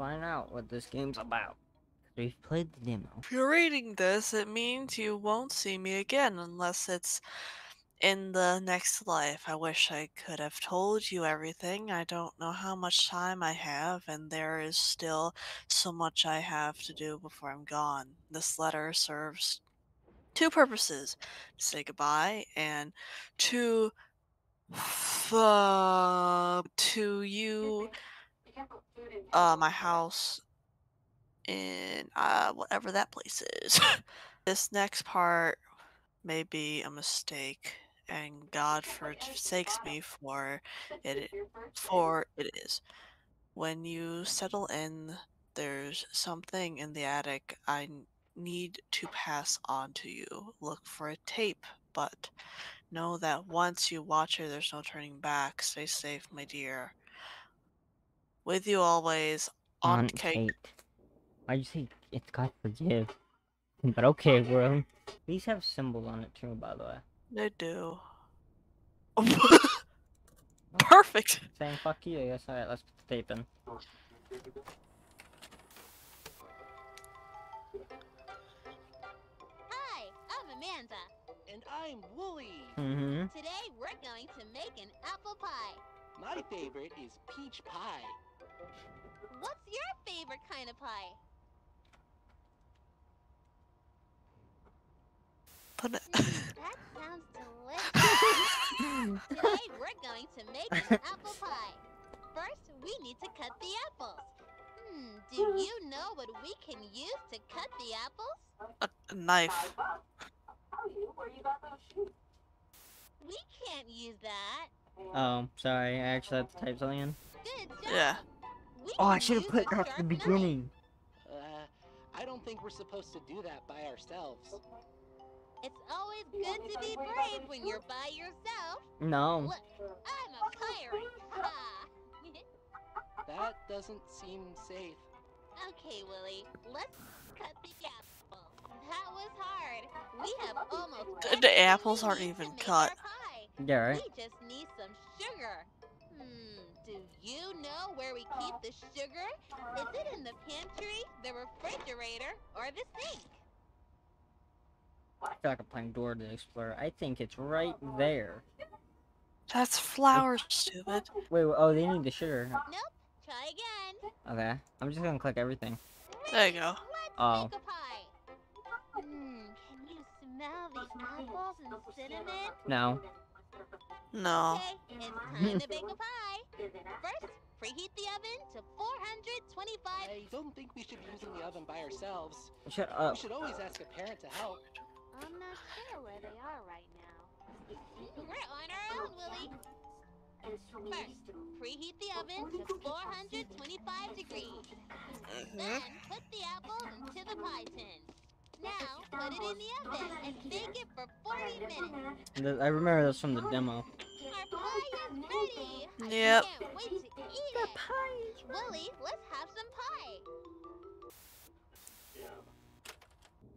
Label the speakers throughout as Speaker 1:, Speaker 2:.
Speaker 1: find out what this game's about. We've played the demo.
Speaker 2: If you're reading this, it means you won't see me again unless it's in the next life. I wish I could have told you everything. I don't know how much time I have, and there is still so much I have to do before I'm gone. This letter serves two purposes to say goodbye and to uh, to you uh my house in uh whatever that place is. This next part may be a mistake and god forsakes me for it for it is. When you settle in there's something in the attic i need to pass on to you. Look for a tape but know that once you watch it there's no turning back. Stay safe my dear with you always
Speaker 1: On
Speaker 2: aunt kate
Speaker 1: Kate. Why'd you say it's God forgive? But okay, bro. These have symbols on it too, by the way.
Speaker 2: they do perfect
Speaker 1: Saying fuck you, yes, alright, let's put the tape in.
Speaker 3: Hi, I'm Amanda.
Speaker 4: And I'm Wooly.
Speaker 1: Mm-hmm.
Speaker 3: Today we're going to make an apple pie.
Speaker 4: My favorite is peach pie.
Speaker 3: What's your favorite kind of pie?
Speaker 2: but uh, hmm,
Speaker 3: That sounds delicious. Today we're going to make an apple pie. First, we need to cut the apples. Hmm, do hmm. you know what we can use to cut the apples?
Speaker 2: a knife
Speaker 3: We can't use that.
Speaker 1: Oh, sorry, I actually had to type something in.
Speaker 3: Good job.
Speaker 2: yeah
Speaker 3: We
Speaker 1: Oh, I should have put that at the beginning.
Speaker 4: Uh, I don't think we're supposed to do that by ourselves.
Speaker 3: It's always good to be brave when you're by yourself.
Speaker 1: No.
Speaker 3: Look, I'm a pirate.
Speaker 4: That doesn't seem safe.
Speaker 3: okay, Wooly, let's cut the apple. That was hard. We have almost
Speaker 2: The- the apples aren't even cut.
Speaker 3: our.
Speaker 1: Yeah, right?
Speaker 3: We just need some sugar. Do you know where we keep the sugar? Is it in the pantry, the refrigerator, or the sink?
Speaker 1: I feel like I'm playing Dora the Explorer. I think it's right there.
Speaker 2: that's flowers stupid
Speaker 1: Wait, wait, oh, they need the sugar.
Speaker 3: Nope. Try again.
Speaker 1: Okay, I'm just gonna click everything.
Speaker 2: there you go
Speaker 3: Let's
Speaker 1: Oh.
Speaker 3: make a pie. Hmm, can you smell the apples and cinnamon?
Speaker 1: No.
Speaker 2: No
Speaker 3: Okay, it's time to bake a pie. First, preheat the oven to 425.
Speaker 4: I don't think we should be using the oven by ourselves.
Speaker 1: Shut up.
Speaker 4: We should always ask a parent to help.
Speaker 3: I'm not sure where they are right now. We're on our own, Wooly. First, preheat the oven to 425 degrees. Mm-hmm. Then, put the apples into the pie tin. Now, put it in the oven and bake it for 40 minutes.
Speaker 1: I remember this from the demo.
Speaker 3: Our pie is ready. I
Speaker 2: Yep.
Speaker 3: can't wait to eat it. Wooly, let's have some pie.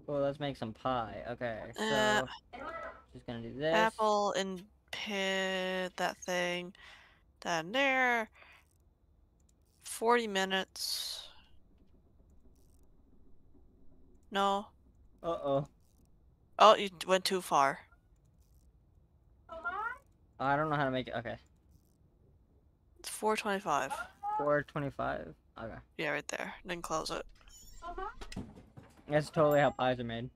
Speaker 1: Well, let's make some pie. Okay, so
Speaker 2: Uh,
Speaker 1: just gonna do this.
Speaker 2: apple and pit that thing down there 40 minutes no
Speaker 1: Uh oh.
Speaker 2: oh you went too far
Speaker 1: I don't know how to make it. Okay,
Speaker 2: it's 425
Speaker 1: four twenty-five. Okay,
Speaker 2: yeah right there then close it
Speaker 1: that's totally how pies are made.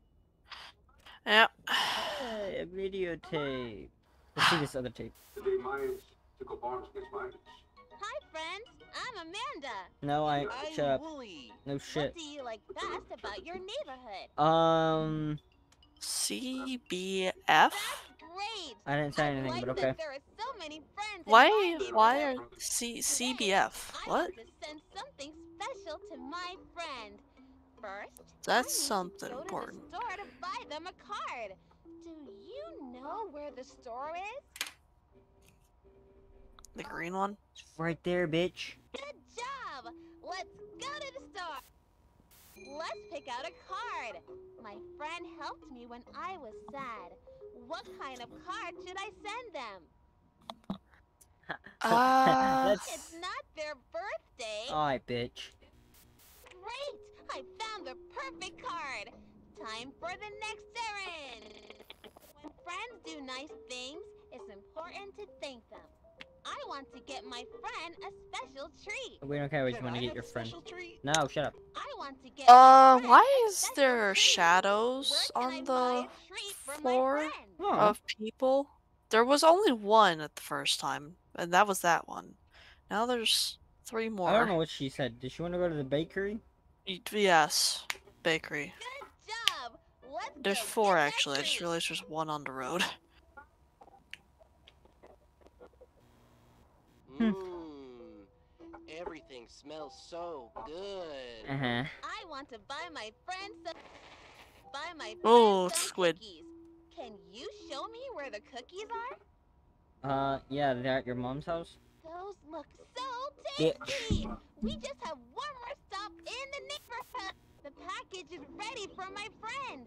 Speaker 2: yep
Speaker 1: Hey, a videotape. Let's see this other tape.
Speaker 5: Today, Myers took up arms against Myers.
Speaker 3: Hi, friends. I'm Amanda.
Speaker 1: No, I
Speaker 4: I'm
Speaker 1: shut up.
Speaker 4: Wooly.
Speaker 1: No shit.
Speaker 3: What do you like best about your neighborhood?
Speaker 1: Um,
Speaker 2: cbf
Speaker 3: That's great.
Speaker 1: I didn't say anything,
Speaker 3: like
Speaker 1: but okay.
Speaker 3: There are so many friends.
Speaker 2: why why are
Speaker 3: neighborhood.
Speaker 2: c cbf
Speaker 3: I
Speaker 2: what
Speaker 3: send something special to my friend. First,
Speaker 2: That's
Speaker 3: I to
Speaker 2: something
Speaker 3: go
Speaker 2: important.
Speaker 3: To the store to buy them a card. Do you know where the store is?
Speaker 2: The green one
Speaker 1: Right there, bitch.
Speaker 3: Good job! Let's go to the store! Let's pick out a card! My friend helped me when I was sad. What kind of card should I send them?
Speaker 2: uh
Speaker 3: It's not their birthday!
Speaker 1: alright, bitch.
Speaker 3: Great! I found the perfect card! Time for the next errand! When friends do nice things, it's important to thank them. I want to get my friend a special treat.
Speaker 1: We don't care. We just want to get
Speaker 4: have
Speaker 1: your
Speaker 4: a
Speaker 1: friend.
Speaker 4: special treat?
Speaker 1: No, shut up.
Speaker 3: I want to get
Speaker 2: Uh, why is there
Speaker 3: treat.
Speaker 2: shadows on the
Speaker 3: a treat for my
Speaker 2: floor?
Speaker 1: Oh,
Speaker 2: of people? There was only one at the first time, and that was that one. Now there's three more.
Speaker 1: I don't know what she said. Did she want to go to the bakery?
Speaker 2: Y- Yes, bakery.
Speaker 3: Good job! Let's
Speaker 2: There's four actually. I just realized there's one on the road.
Speaker 4: Mmm. Everything smells so good.
Speaker 1: Uh huh.
Speaker 3: I want to buy my friend some. Buy my friend
Speaker 2: Oh,
Speaker 3: some
Speaker 2: squid.
Speaker 3: cookies. Can you show me where the cookies are?
Speaker 1: Uh, yeah, they're at your mom's house.
Speaker 3: Those look so
Speaker 1: Yeah.
Speaker 3: tasty. We just have one more stop in the neighborhood. The package is ready for my friend.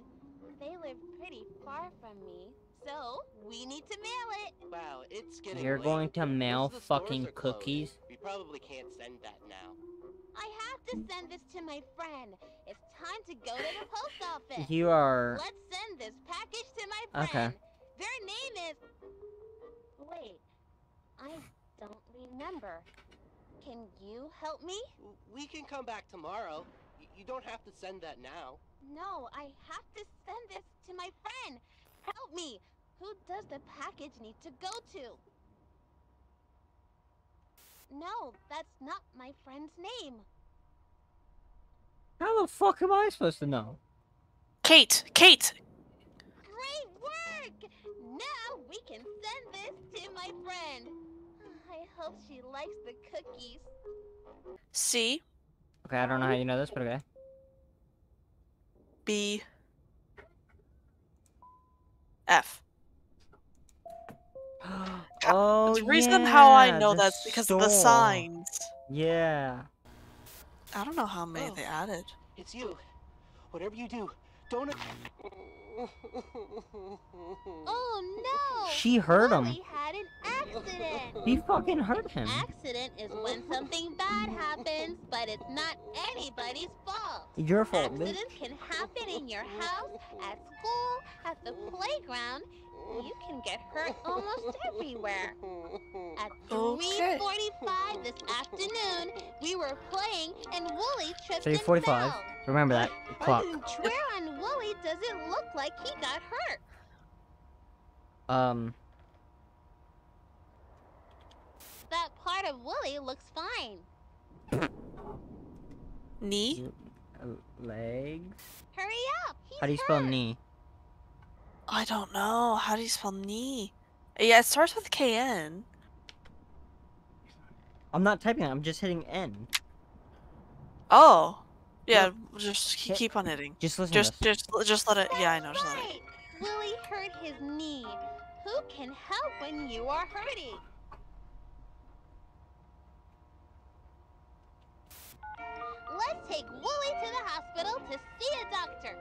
Speaker 3: They live pretty far from me, so we need to mail it.
Speaker 4: Wow, it's getting
Speaker 1: You're
Speaker 4: late.
Speaker 1: going to mail
Speaker 4: of the stores
Speaker 1: fucking cookies?
Speaker 4: We probably can't send that now.
Speaker 3: I have to send this to my friend. It's time to go to the post office.
Speaker 1: You are.
Speaker 3: Let's send this package to my friend. Okay. Their name is. Wait, I don't remember. Can you help me?
Speaker 4: We can come back tomorrow. Y- You don't have to send that now.
Speaker 3: No, I have to send this to my friend. Help me. Who does the package need to go to? No, that's not my friend's name.
Speaker 1: How the fuck am I supposed to know?
Speaker 2: Kate, Kate.
Speaker 3: Great work! Now we can send this to my friend. I hope she likes the cookies.
Speaker 2: C
Speaker 1: Okay, I don't know how you know this, but okay.
Speaker 2: B F.
Speaker 1: oh,
Speaker 2: the reason how I know that's because of the signs.
Speaker 1: Yeah.
Speaker 2: I don't know how many
Speaker 4: Oh.
Speaker 2: they added.
Speaker 4: It's you. Whatever you do, don't.
Speaker 3: Oh no!
Speaker 1: She hurt him.
Speaker 3: Wooly had an accident.
Speaker 1: He fucking hurt him.
Speaker 3: Accident is when something bad happens, but it's not anybody's fault.
Speaker 1: Your fault, bitch.
Speaker 3: Accidents can happen in your house, at school, at the playground. You can get hurt almost everywhere. At
Speaker 2: Okay.
Speaker 3: 3:45 this afternoon, we were playing and Wooly tripped and
Speaker 1: 3:45.
Speaker 3: fell.
Speaker 1: Remember that clock.
Speaker 3: Where on Wooly does it look like he got hurt?
Speaker 1: Um,
Speaker 3: That part of Wooly looks fine.
Speaker 2: Knee?
Speaker 1: uh, legs.
Speaker 3: Hurry up! He's
Speaker 1: How do you spell
Speaker 3: hurt.
Speaker 1: knee?
Speaker 2: I don't know. How do you spell knee? Yeah, it starts with K N.
Speaker 1: I'm not typing it. I'm just hitting N.
Speaker 2: Oh. Yeah, just
Speaker 1: Hit-
Speaker 2: keep on hitting.
Speaker 1: Just listen
Speaker 2: Just
Speaker 1: to this.
Speaker 2: just just let it yeah, I know, just let it.
Speaker 3: right. Wooly hurt his knee. Who can help when you are hurting? Let's take Wooly to the hospital to see a doctor.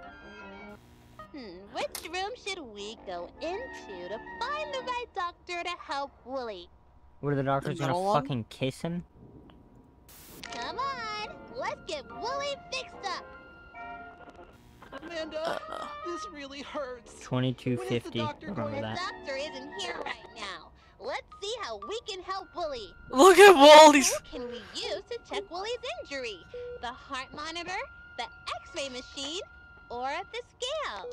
Speaker 3: Hmm, which room should we go into to find the right doctor to help Wooly?
Speaker 1: What are the doctors gonna
Speaker 2: one?
Speaker 1: fucking kiss him?
Speaker 3: Come on, let's get Wooly fixed up.
Speaker 4: Amanda,
Speaker 2: Uh,
Speaker 4: this really hurts.
Speaker 1: Twenty-two
Speaker 4: When is the doctor
Speaker 3: The doctor isn't here right now. Let's see how we can help Wooly.
Speaker 2: look at Wooly's
Speaker 3: What can we use to check Wooly's injury? The heart monitor, the x-ray machine, or at the scale?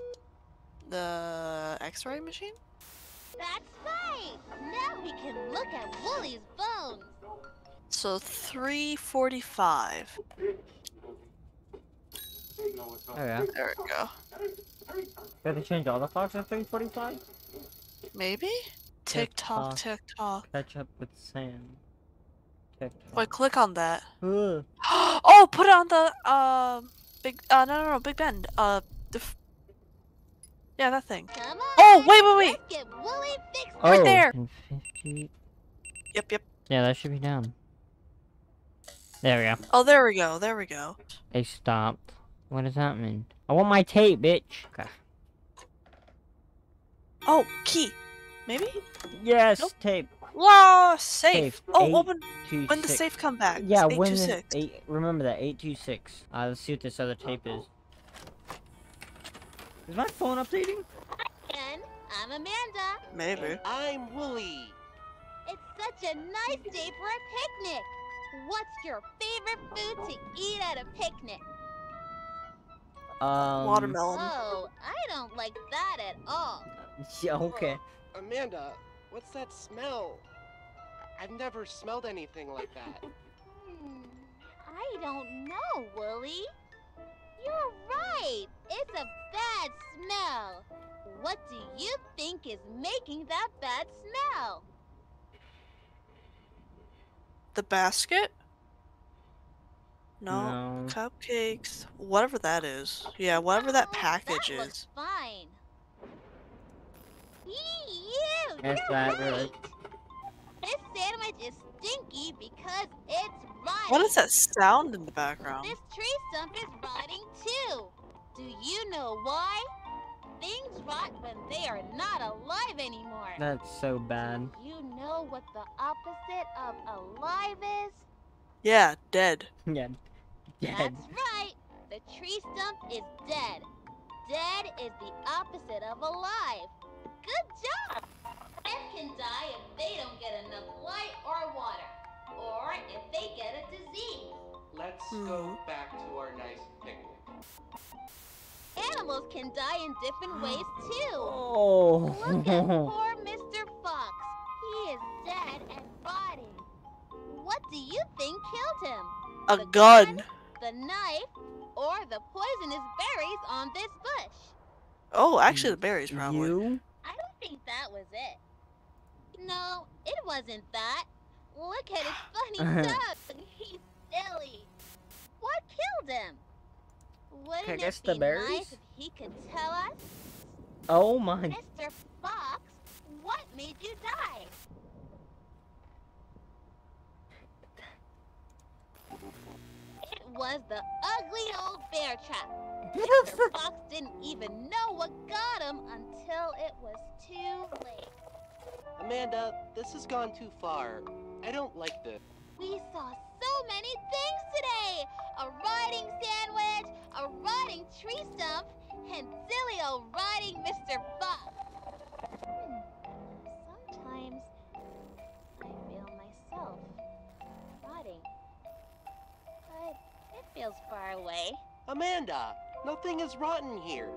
Speaker 2: the X-ray machine.
Speaker 3: That's right! Now we can look at Wooly's bones.
Speaker 2: So three forty-five.
Speaker 1: Oh yeah.
Speaker 2: There we go.
Speaker 1: Did they change all the clocks at 3:45?
Speaker 2: Maybe. Tick tock,
Speaker 1: Tick-tock. Catch up with Sam. Tick
Speaker 2: Wait, click on that.
Speaker 1: Ugh.
Speaker 2: oh, put it on the um big. Uh, no, no, no, Big Bend. Uh, the. F- yeah, that thing. Oh, wait, wait, wait.
Speaker 3: Let's get Wooly fixed
Speaker 2: Right
Speaker 1: oh,
Speaker 2: there.
Speaker 1: 50.
Speaker 2: Yep, yep.
Speaker 1: Yeah, that should be down. There we go.
Speaker 2: Oh, there we go. There we go.
Speaker 1: They stopped. What does that mean? I want my tape, bitch. Okay.
Speaker 2: Oh, key. Maybe.
Speaker 1: Yes,
Speaker 2: Nope.
Speaker 1: tape.
Speaker 2: Wow, safe.
Speaker 1: Safe,
Speaker 2: Oh,
Speaker 1: eight,
Speaker 2: open.
Speaker 1: Two,
Speaker 2: When the safe come back?
Speaker 1: Yeah,
Speaker 2: It's
Speaker 1: when the
Speaker 2: 826.
Speaker 1: eight. Remember that eight two six. Uh, let's see what this other tape is. Is my phone updating?
Speaker 3: And I'm Amanda.
Speaker 2: Maybe.
Speaker 4: I'm Wooly.
Speaker 3: It's such a nice day for a picnic. What's your favorite food to eat at a picnic?
Speaker 1: Um.
Speaker 2: Watermelon.
Speaker 3: Oh, I don't like that at all.
Speaker 1: Yeah. Okay.
Speaker 4: Amanda, what's that smell? I've never smelled anything like that.
Speaker 3: Hmm, I don't know, Wooly. You're right. It's a bad smell. What do you think is making that bad smell?
Speaker 2: The basket? No.
Speaker 1: No.
Speaker 2: Cupcakes. Whatever that is. Yeah, whatever that
Speaker 3: Oh,
Speaker 2: package
Speaker 3: that looks
Speaker 2: is.
Speaker 3: fine. Ew,
Speaker 1: Is
Speaker 3: you're
Speaker 1: that
Speaker 3: right.
Speaker 1: Right?
Speaker 3: This sandwich is stinky because it's rotting.
Speaker 2: What is that sound in the background?
Speaker 3: This tree stump is rotting too. Do you know why? Things rot when they are not alive anymore.
Speaker 1: That's so bad.
Speaker 3: Do you know what the opposite of alive is?
Speaker 2: Yeah, dead.
Speaker 1: Yeah. Dead.
Speaker 3: That's right. The tree stump is dead. Dead is the opposite of alive. Good
Speaker 4: Let's
Speaker 2: Hmm.
Speaker 4: go back to our nice picnic.
Speaker 3: Animals can die in different ways too.
Speaker 1: Oh.
Speaker 3: Look at poor Mr. Fox. He is dead and rotting. What do you think killed him?
Speaker 2: A
Speaker 3: The
Speaker 2: gun.
Speaker 3: The knife or the poisonous berries on this bush?
Speaker 2: Oh, actually, the berries probably.
Speaker 1: you?
Speaker 3: I don't think that was it. No, it wasn't that. Look at his funny tongue. He's killed him? Wouldn't
Speaker 1: guess
Speaker 3: it
Speaker 1: the
Speaker 3: be
Speaker 1: berries?
Speaker 3: nice if he could tell us?
Speaker 1: Oh my.
Speaker 3: Mr. Fox, what made you die? It was the ugly old bear trap. Mr. Fox didn't even know what got him until it was too late.
Speaker 4: Amanda, this has gone too far. I don't like this.
Speaker 3: We saw so many things today! A rotting sandwich, a rotting tree stump, and silly old rotting Mr. Fox. Hmm. Sometimes I feel myself rotting. But it feels far away.
Speaker 4: Amanda, nothing is rotten here.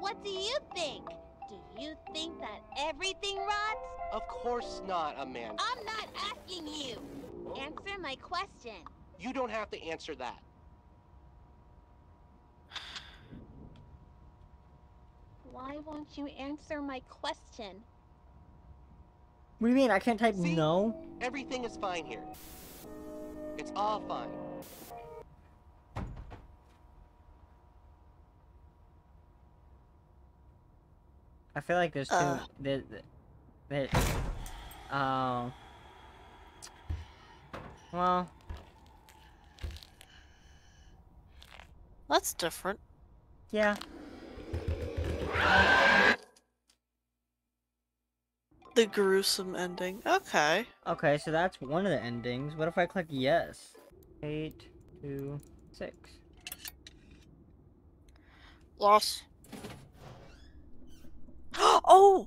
Speaker 3: What do you think? Do you think that everything rots?
Speaker 4: Of course not, Amanda.
Speaker 3: I'm not asking you. Answer my question.
Speaker 4: You don't have to answer that.
Speaker 3: Why won't you answer my question?
Speaker 1: What do you mean? I can't type
Speaker 4: See?
Speaker 1: no?
Speaker 4: Everything is fine here. It's all fine.
Speaker 1: I feel like there's two.
Speaker 2: Uh.
Speaker 1: There, there, um. Well,
Speaker 2: That's different.
Speaker 1: yeah.
Speaker 2: The gruesome ending. Okay.
Speaker 1: Okay, so that's one of the endings. What if I click yes? Eight, two, six.
Speaker 2: Loss. oh!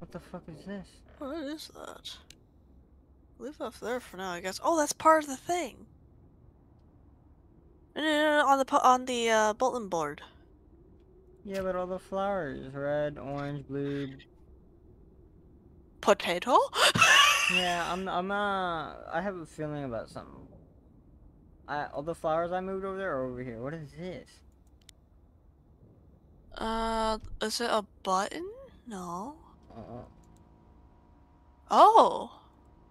Speaker 1: What the fuck is this?
Speaker 2: What is that? Leave off there for now, I guess. Oh, that's part of the thing. No, no, no, no, on the on the uh, bulletin board.
Speaker 1: Yeah, but all the flowers red, orange, blue.
Speaker 2: Potato.
Speaker 1: Yeah, I'm. I'm not. I have a feeling about something. I all the flowers I moved over there are over here. What is this?
Speaker 2: uh, is it a button? No.
Speaker 1: Uh,
Speaker 2: Oh.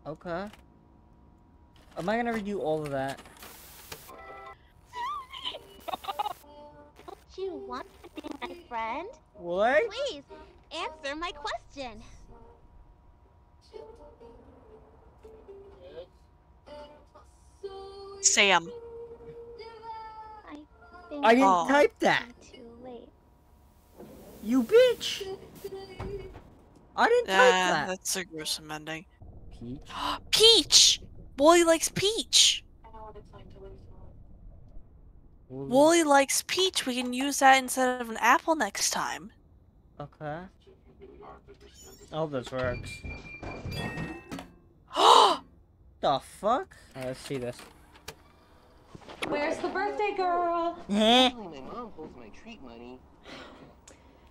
Speaker 1: Okay. Am I gonna redo all of that?
Speaker 3: Don't you want to be my friend?
Speaker 1: Will I?
Speaker 3: Please, answer my question.
Speaker 2: Sam.
Speaker 3: I
Speaker 1: I didn't
Speaker 2: Oh.
Speaker 1: type that.
Speaker 3: I'm too late.
Speaker 1: You bitch. I didn't type
Speaker 2: Yeah,
Speaker 1: that.
Speaker 2: that's a gruesome ending.
Speaker 1: Peach.
Speaker 2: Peach! Wooly likes peach!
Speaker 1: Wooly-
Speaker 2: Wooly likes peach. We can use that instead of an apple next time.
Speaker 1: Okay. I hope oh, this works. The fuck? Alright, let's see this.
Speaker 6: Where's the birthday girl?
Speaker 4: My mom holds my treat money.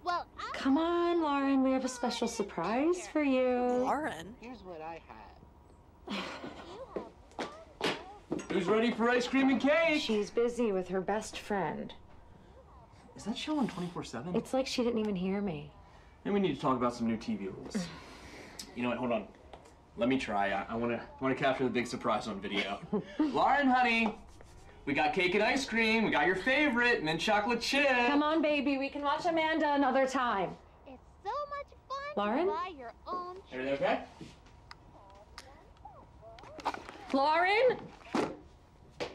Speaker 3: Well, I
Speaker 6: Come on, Lauren. We have a special surprise for you.
Speaker 2: Lauren?
Speaker 4: Here's what I have.
Speaker 7: Who's ready for ice cream and cake?
Speaker 6: She's busy with her best friend.
Speaker 7: Is that show on 24 7?
Speaker 6: It's like she didn't even hear me.
Speaker 7: Then we need to talk about some new TV rules. you know what? Hold on. Let me try. I, I wanna wanna capture the big surprise on video. Lauren, honey, we got cake and ice cream. We got your favorite mint chocolate chip.
Speaker 6: Come on, baby. We can watch Amanda another time.
Speaker 3: it's so much fun
Speaker 6: Lauren?
Speaker 3: to buy your own
Speaker 7: Everything okay?
Speaker 6: Lauren?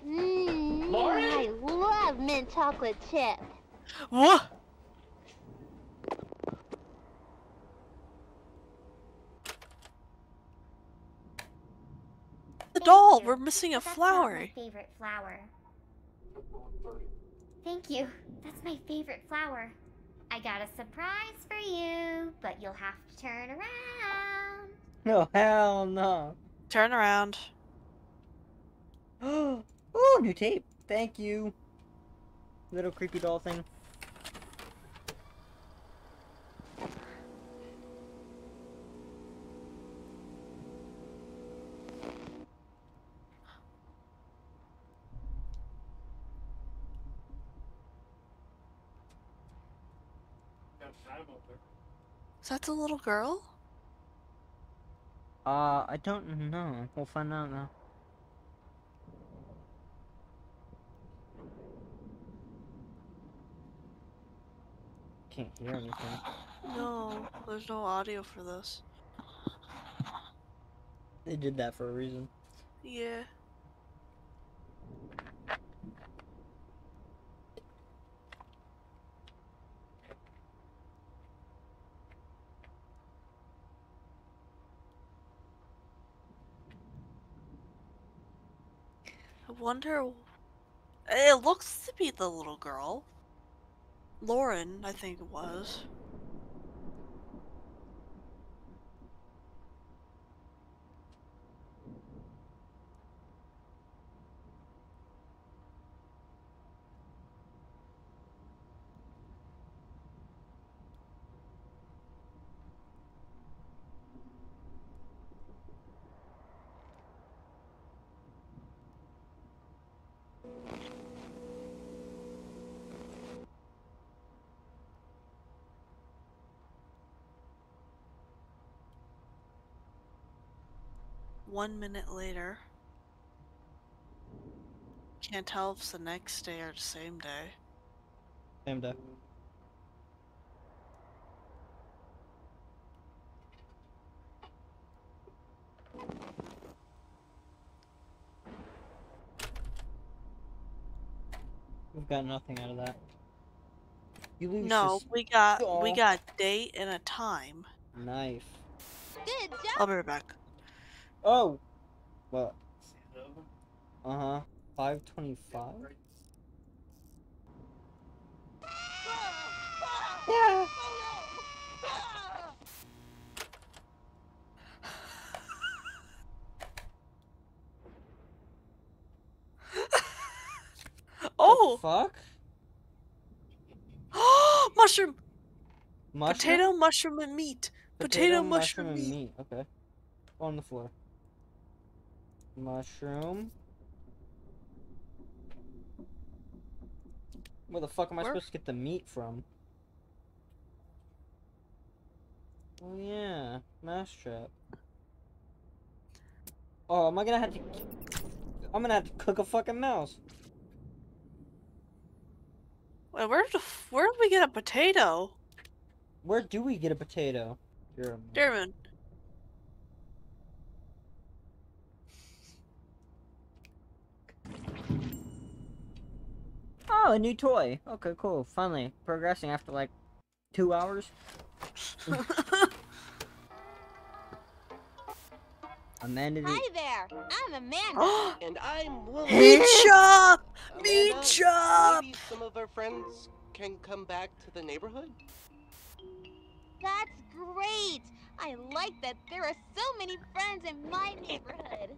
Speaker 3: Mmm,
Speaker 7: Lauren?
Speaker 3: I love mint chocolate chip.
Speaker 2: What? The doll! We're missing a
Speaker 8: That's not
Speaker 2: flower.
Speaker 8: my favorite flower. Thank you. That's my favorite flower. I got a surprise for you, but you'll have to turn around.
Speaker 1: No, hell no.
Speaker 2: Turn around.
Speaker 1: oh, new tape. Thank you. Little creepy doll thing.
Speaker 2: Is that the little girl?
Speaker 1: Uh, I don't know. We'll find out now. Can't hear anything.
Speaker 2: No, there's no audio for this.
Speaker 1: They did that for a reason.
Speaker 2: Yeah. Wonder. It looks to be the little girl. Lauren, I think it was. One minute later. Can't tell if it's the next day or the same day.
Speaker 1: Same day. We've got nothing out of that. You lose
Speaker 2: No, we got we got date and a time.
Speaker 1: knife.
Speaker 3: Good job.
Speaker 2: I'll be right back.
Speaker 1: Oh! What? Uh huh. 525? Yeah!
Speaker 2: Oh!
Speaker 1: Fuck?
Speaker 2: mushroom!
Speaker 1: Mushroom?
Speaker 2: Potato, mushroom, and meat. Potato, mushroom,
Speaker 1: and
Speaker 2: meat.
Speaker 1: meat. Okay. On the floor. Mushroom. Where the fuck am I
Speaker 2: Where-
Speaker 1: supposed to get the meat from? Oh yeah, mousetrap. Oh, am I gonna have to? I'm gonna have to cook a fucking mouse.
Speaker 2: Wait, where the f- where did we get a potato?
Speaker 1: Where do we get a potato? You're
Speaker 2: German.
Speaker 1: Oh, a new toy. Okay, cool. Finally, progressing after like two hours. Amanda.
Speaker 3: Hi there, I'm Amanda.
Speaker 4: And I'm Wooly.
Speaker 2: Meecha!
Speaker 4: Amanda,
Speaker 2: Meecha!
Speaker 4: Maybe some of our friends can come back to the neighborhood?
Speaker 3: That's great. I like that there are so many friends in my neighborhood.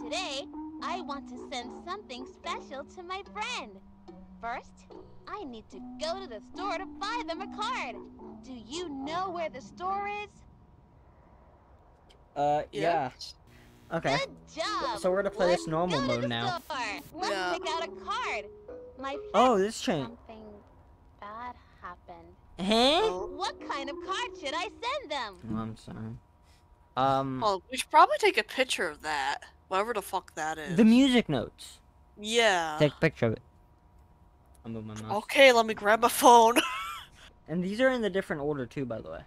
Speaker 3: Today, I want to send something special to my friend. First, I need to go to the store to buy them a card. Do you know where the store is?
Speaker 1: Uh, yeah. Okay.
Speaker 3: Good job.
Speaker 1: So we're gonna play this
Speaker 3: Let's
Speaker 1: normal
Speaker 3: go to
Speaker 1: mode
Speaker 3: the
Speaker 1: now.
Speaker 3: Store. Let's
Speaker 2: Yeah.
Speaker 3: pick out a card. My
Speaker 1: Oh, this chain.
Speaker 3: something bad happened.
Speaker 1: Huh?
Speaker 2: Oh.
Speaker 3: What kind of card should I send them?
Speaker 1: Oh, I'm sorry. Um,
Speaker 2: Oh, we should probably take a picture of that. Whatever the fuck that is.
Speaker 1: the music notes.
Speaker 2: Yeah.
Speaker 1: Take a picture of it. I'll move my mouse.
Speaker 2: Okay, let me grab my phone.
Speaker 1: And these are in the different order too, by the way.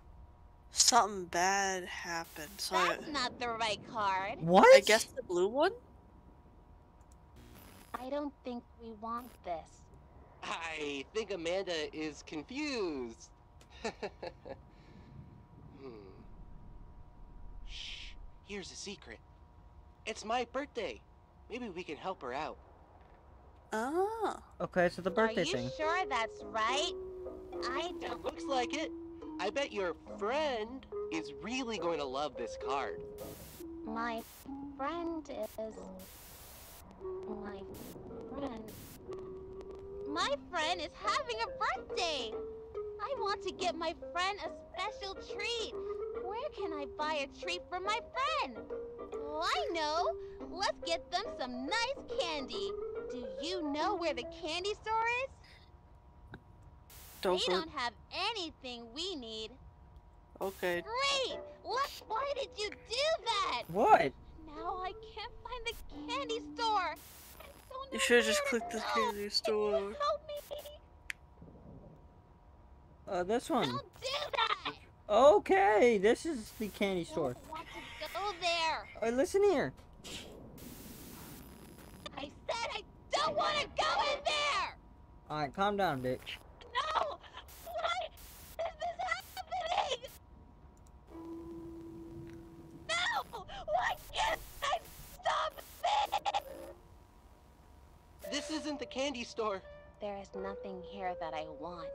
Speaker 2: Something bad happened. So I,
Speaker 3: That's not the right card.
Speaker 1: What?
Speaker 2: I guess the blue one?
Speaker 3: I don't think we want this.
Speaker 4: I think Amanda is confused. hmm. Shh. Here's a secret. It's my birthday. Maybe we can help her out.
Speaker 2: Ah.
Speaker 1: Okay, so the birthday
Speaker 3: Are you
Speaker 1: thing.
Speaker 3: sure that's right? I don't.
Speaker 4: It looks like it. I bet your friend is really going to love this card.
Speaker 3: My friend is. My friend. My friend is having a birthday! I want to get my friend a special treat. Where can I buy a treat for my friend? Oh, I know! Let's get them some nice candy. Do you know where the candy store is?
Speaker 2: Don't
Speaker 3: they don't have anything we need.
Speaker 2: Okay.
Speaker 3: Great! What? Why did you do that?
Speaker 1: What?
Speaker 3: Now I can't find the candy store. I
Speaker 2: You should have just clicked the candy store.
Speaker 3: Help me!
Speaker 1: Uh, this one.
Speaker 3: Don't do that!
Speaker 1: Okay, this is the candy store.
Speaker 3: don't want to go there.
Speaker 1: Uh, listen here.
Speaker 3: I don't want to go in there.
Speaker 1: All right, calm down, bitch.
Speaker 3: No! Why is this happening? No! Why can't I stop it?
Speaker 4: This isn't the candy store.
Speaker 3: There is nothing here that I want.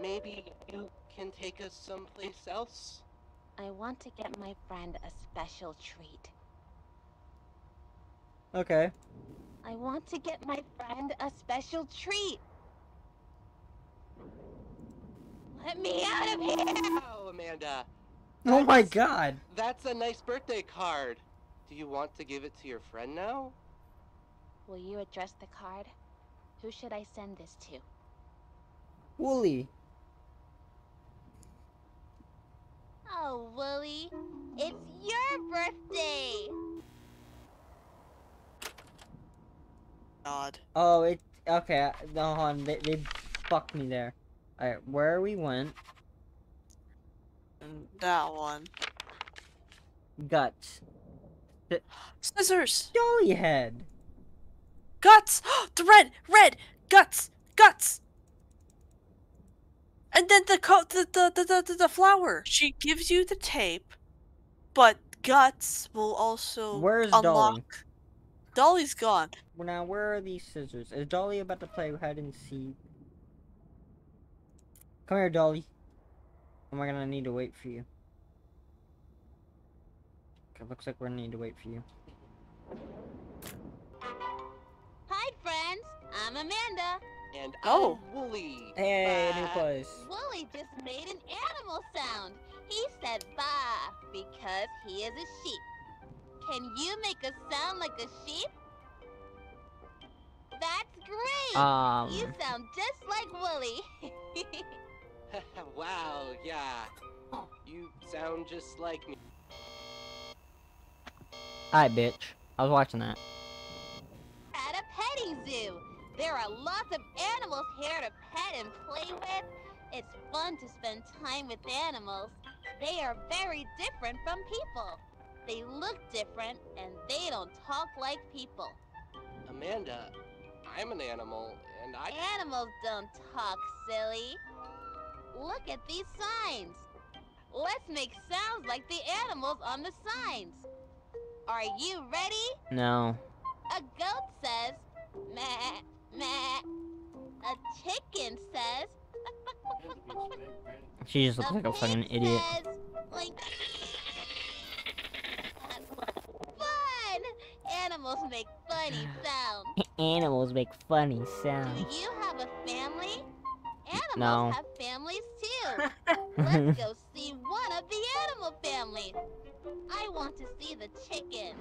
Speaker 4: Maybe you can take us someplace else?
Speaker 3: I want to get my friend a special treat.
Speaker 1: Okay.
Speaker 3: I want to get my friend a special treat. Let me out of here!
Speaker 4: Wow, Amanda.
Speaker 1: Oh my god.
Speaker 4: That's a nice birthday card. Do you want to give it to your friend now?
Speaker 3: Will you address the card? Who should I send this to?
Speaker 1: Wooly.
Speaker 3: Oh, Wooly, it's your birthday!
Speaker 2: God.
Speaker 1: Oh, it. Okay, no, hold on. They, they fucked me there. Alright, where we went.
Speaker 2: That one.
Speaker 1: Guts.
Speaker 2: Scissors!
Speaker 1: Dolly head.
Speaker 2: Guts! the red! Red! Guts! Guts! And then the co- the, the, the, the, the, the flower. She gives you the tape, but Guts will also
Speaker 1: Where's
Speaker 2: unlock.
Speaker 1: Dolly?
Speaker 2: Dolly's gone.
Speaker 1: Well, Now, where are these scissors? Is Dolly about to play hide and seek? Come here, Dolly. Am I gonna need to wait for you? Okay, looks like we're gonna need to wait for you.
Speaker 3: Hi, friends! I'm Amanda.
Speaker 4: And
Speaker 2: Oh.
Speaker 4: I'm Wooly.
Speaker 1: Hey, new
Speaker 4: Bye.
Speaker 1: place.
Speaker 3: Wooly just made an animal sound. He said bah because he is a sheep. Can you make a sound like a sheep? That's great!
Speaker 1: Um,
Speaker 3: you sound just like Wooly.
Speaker 4: wow, yeah. You sound just like me.
Speaker 1: alright, bitch. I was watching that.
Speaker 3: At a petting zoo. There are lots of animals here to pet and play with. It's fun to spend time with animals. They are very different from people. They look different and they don't talk like people.
Speaker 4: Amanda, I'm an animal, and I.
Speaker 3: Animals don't talk, silly. Look at these signs. Let's make sounds like the animals on the signs. Are you ready?
Speaker 1: No.
Speaker 3: A goat says, meh, meh. A chicken says,
Speaker 1: She just looks
Speaker 3: a
Speaker 1: like a fucking idiot.
Speaker 3: says, like, fun! Animals make funny sounds.
Speaker 1: Animals make funny sounds.
Speaker 3: Do you have a family? Animals
Speaker 1: No.
Speaker 3: have families too. Let's go see one of the animal families. I want to see the chickens.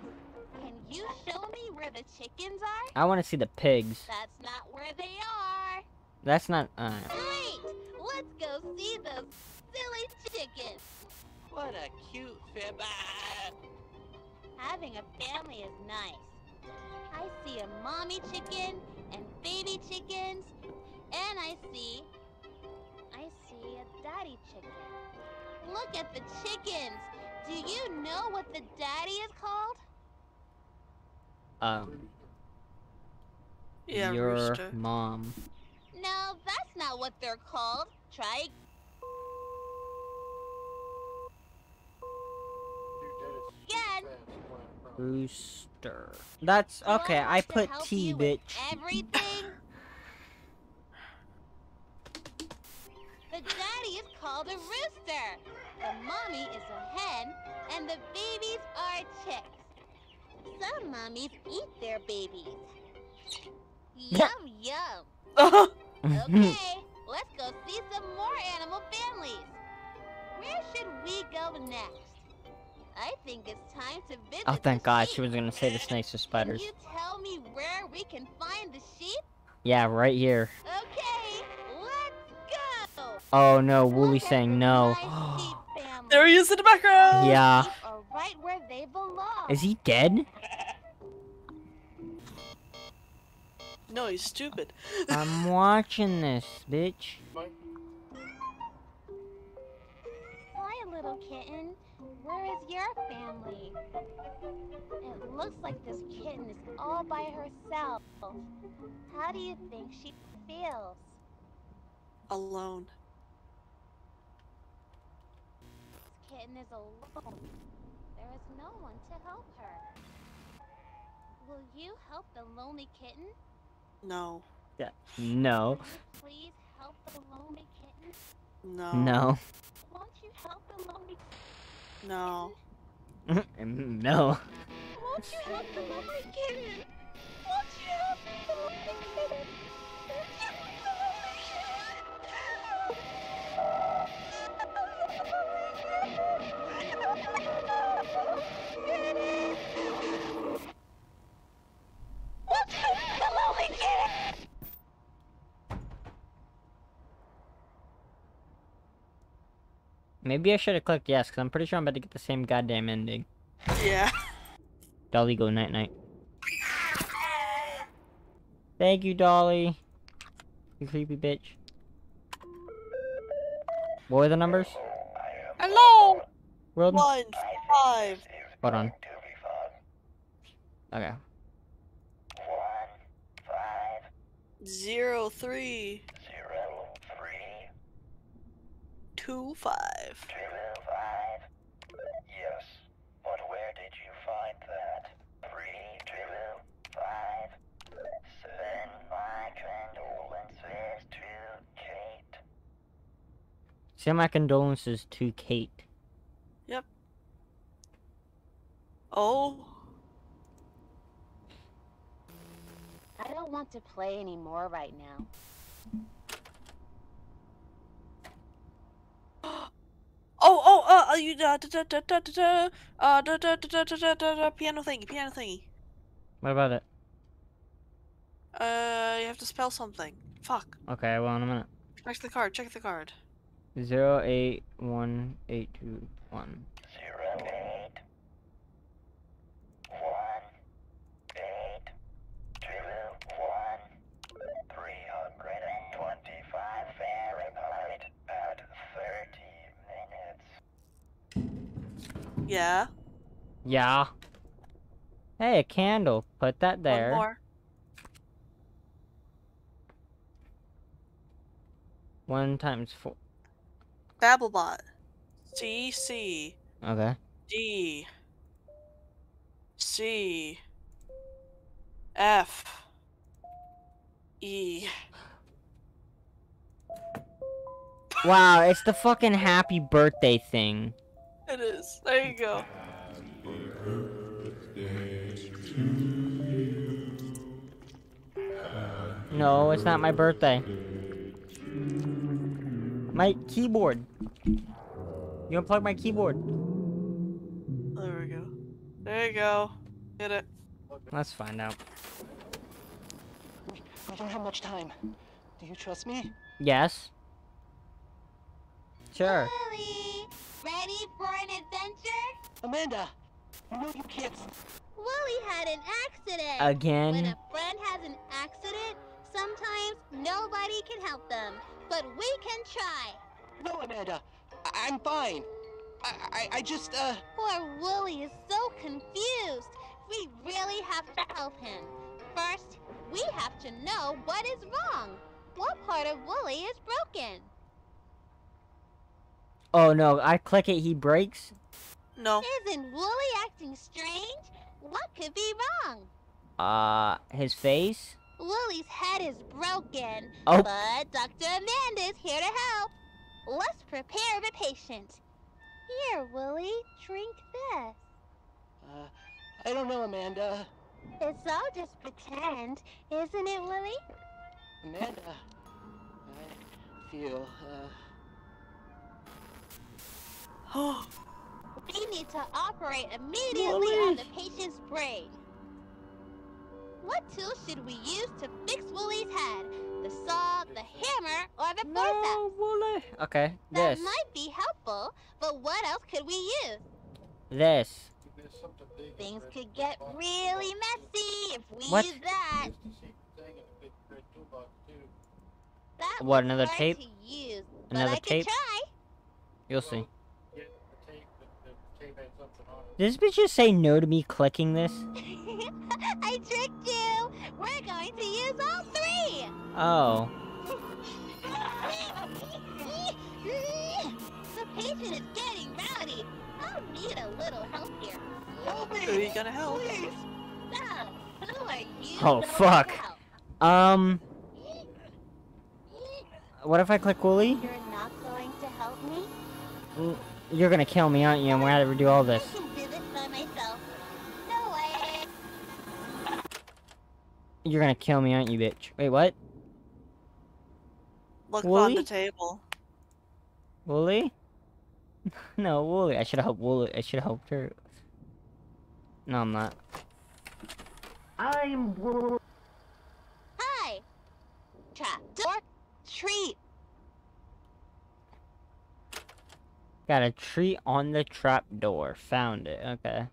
Speaker 3: Can you show me where the chickens are?
Speaker 1: I want to see the pigs.
Speaker 3: That's not where they are.
Speaker 1: That's not. Uh,
Speaker 3: Great! Let's go see those silly chickens.
Speaker 4: What a cute fib.
Speaker 3: Having a family is nice. I see a mommy chicken and baby chickens, and I see. I see a daddy chicken. Look at the chickens! Do you know what the daddy is called?
Speaker 1: um,
Speaker 2: Yeah,
Speaker 1: your
Speaker 2: rooster.
Speaker 1: mom.
Speaker 3: No, that's not what they're called. Try.
Speaker 1: Rooster. That's okay. I put T, bitch.
Speaker 3: Everything. the daddy is called a rooster. The mommy is a hen, and the babies are chicks. Some mummies eat their babies. Yum yum. Okay, let's go see some more animal families. Where should we go next? I think it's time to visit.
Speaker 1: oh,
Speaker 3: the
Speaker 1: thank God.
Speaker 3: sheep.
Speaker 1: She was gonna say the snakes or
Speaker 3: Can
Speaker 1: spiders.
Speaker 3: you tell me where we can find the sheep?
Speaker 1: Yeah, right here.
Speaker 3: Okay, let's go.
Speaker 1: Oh no,
Speaker 3: Look
Speaker 1: Wooly's
Speaker 3: at
Speaker 1: saying no.
Speaker 3: nice sheep family.
Speaker 2: There he is in the background.
Speaker 1: Yeah.
Speaker 3: Right where they belong.
Speaker 1: Is he dead?
Speaker 2: No, he's stupid.
Speaker 1: I'm watching this, bitch.
Speaker 3: Hi, little kitten. Where is your family? It looks like this kitten is all by herself. How do you think she feels?
Speaker 2: Alone.
Speaker 3: This kitten is alone. There is no one to help her. Will you help the lonely kitten?
Speaker 2: No.
Speaker 3: Yeah. No. Please help the lonely kitten?
Speaker 2: No.
Speaker 1: No.
Speaker 3: Won't you help the lonely
Speaker 2: No.
Speaker 1: no.
Speaker 3: Won't you help the lonely
Speaker 1: Maybe I should have clicked yes, because I'm pretty sure I'm about to get the same goddamn ending.
Speaker 2: Yeah.
Speaker 1: Dolly go night night. Thank you, Dolly. You creepy bitch. What were the numbers?
Speaker 2: Hello.
Speaker 1: World?
Speaker 2: One five.
Speaker 1: Hold on. Okay.
Speaker 2: Zero three. Two five.
Speaker 9: Yes, but where did you find that? Three, two, five. Send my condolences to Kate.
Speaker 1: Send my condolences to Kate. Yep.
Speaker 2: Oh.
Speaker 3: I don't want to play anymore right now.
Speaker 2: Oh, oh, uh, uh, you, da, da, da, da, da, da, da, uh, da, da, da, da, da, da, da, da, piano thingy, piano thingy.
Speaker 1: What about it?
Speaker 2: Uh, you have to spell something. Fuck.
Speaker 1: Okay, well, in a minute.
Speaker 2: Check the card, check the card.
Speaker 1: Zero eight one eight two one.
Speaker 2: Yeah.
Speaker 1: Yeah. Hey, a candle. Put that there.
Speaker 2: One more.
Speaker 1: One times four.
Speaker 2: Babblebot. C C
Speaker 1: Okay.
Speaker 2: D C F E.
Speaker 1: Wow, it's the fucking happy birthday thing.
Speaker 2: It is. There you go.
Speaker 1: No, it's not my birthday. My keyboard. You unplug my keyboard.
Speaker 2: There we go. There you go. Get it.
Speaker 1: Let's find out.
Speaker 4: We don't have much time. Do you trust me?
Speaker 1: Yes. Sure.
Speaker 3: Wooly, ready for an adventure?
Speaker 4: Amanda, you know you can't. s-
Speaker 3: Wooly had an accident.
Speaker 1: Again?
Speaker 3: When a friend has an accident, sometimes nobody can help them, but we can try.
Speaker 4: No, Amanda, I- I'm fine. I, I, I just, uh,
Speaker 3: Poor Wooly is so confused. We really have to help him. First, we have to know what is wrong. What part of Wooly is broken?
Speaker 1: Oh no, I click it, he breaks?
Speaker 2: No.
Speaker 3: Isn't Wooly acting strange? What could be wrong?
Speaker 1: Uh, his face?
Speaker 3: Wooly's head is broken,
Speaker 1: Oh.
Speaker 3: but Dr. Amanda's here to help. Let's prepare the patient. Here, Wooly, drink this.
Speaker 4: uh, I don't know, Amanda.
Speaker 3: It's all just pretend, isn't it, Wooly?
Speaker 4: Amanda, I feel, uh,
Speaker 3: We need to operate immediately on the patient's brain. What tool should we use to fix Wooly's head? The saw, the hammer, or the forceps?
Speaker 1: Wooly. Okay,
Speaker 3: That
Speaker 1: this.
Speaker 3: might be helpful, but what else could we use?
Speaker 1: This.
Speaker 3: Things could get really messy if we
Speaker 1: What?
Speaker 3: use that. That
Speaker 1: What, another tape?
Speaker 3: To use,
Speaker 1: Another
Speaker 3: but I
Speaker 1: tape?
Speaker 3: Could try.
Speaker 1: You'll see. Did this bitch just say no to me clicking this?
Speaker 3: I tricked you. We're going to use all three.
Speaker 1: Oh.
Speaker 3: the patient is getting rowdy. I'll need a little help here.
Speaker 4: help me!
Speaker 2: who are you gonna help?
Speaker 4: Please!
Speaker 3: Stop. Who are you?
Speaker 1: Oh, fuck.
Speaker 3: help?
Speaker 1: Um. What if I click Wooly?
Speaker 3: You're not going to help me?
Speaker 1: You're gonna kill me, aren't you? I'm gonna have to do all this. You're gonna kill me, aren't you, bitch? Wait, what?
Speaker 2: Look on the table.
Speaker 1: Wooly? no, Wooly. I should have helped Wooly. I should have helped her. No, I'm not. I'm Wooly.
Speaker 3: Hi. Trap door. Treat.
Speaker 1: Got a tree on the trap door. Found it. Okay.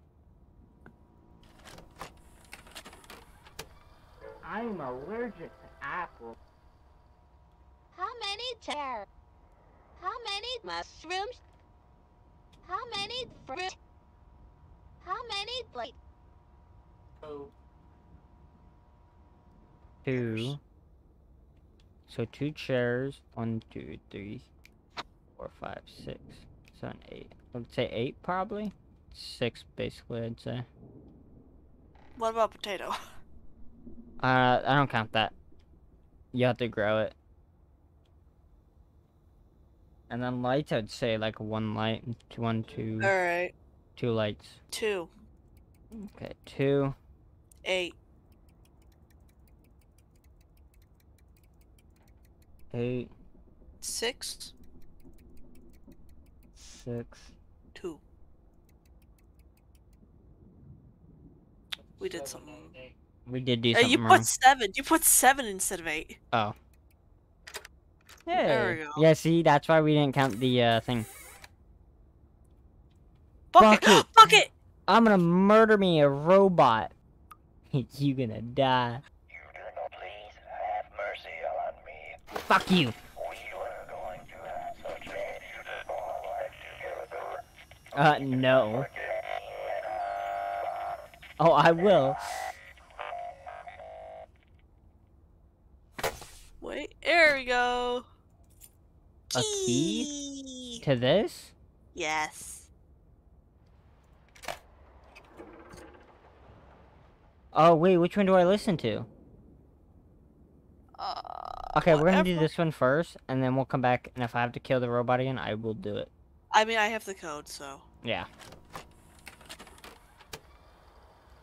Speaker 1: I'm allergic to apples.
Speaker 3: How many chairs? How many mushrooms? How many fruit? How many like
Speaker 1: Two. So two chairs. One, two, three, four, five, six, seven, eight. I would say eight probably. Six basically, I'd say.
Speaker 2: What about potato?
Speaker 1: Uh, I don't count that. You have to grow it. And then lights, I'd say like one light, two, one, two,
Speaker 2: Alright.
Speaker 1: two lights.
Speaker 2: Two.
Speaker 1: Okay, two,
Speaker 2: Eight.
Speaker 1: eight,
Speaker 2: Six.
Speaker 1: six.
Speaker 2: Two. We did something.
Speaker 1: We did do something
Speaker 2: you
Speaker 1: wrong.
Speaker 2: put seven. You put seven instead of eight.
Speaker 1: Oh.
Speaker 2: There we go.
Speaker 1: Yeah, see, that's why we didn't count the uh, thing.
Speaker 2: Bucket!
Speaker 1: Bucket.
Speaker 2: Bucket!
Speaker 1: I'm gonna murder me a robot. you gonna die.
Speaker 9: Eternal, please have mercy on me.
Speaker 1: Fuck you.
Speaker 9: We were going to have such a beautiful life together.
Speaker 1: Uh, no. Oh, I will.
Speaker 2: Wait, there we go.
Speaker 1: A key? To this?
Speaker 2: Yes.
Speaker 1: Oh wait, which one do I listen to?
Speaker 2: Uh,
Speaker 1: Okay, we're gonna do this one first, and then we'll come back. And if I have to kill the robot again, I will do it.
Speaker 2: I mean, I have the code, so.
Speaker 1: Yeah.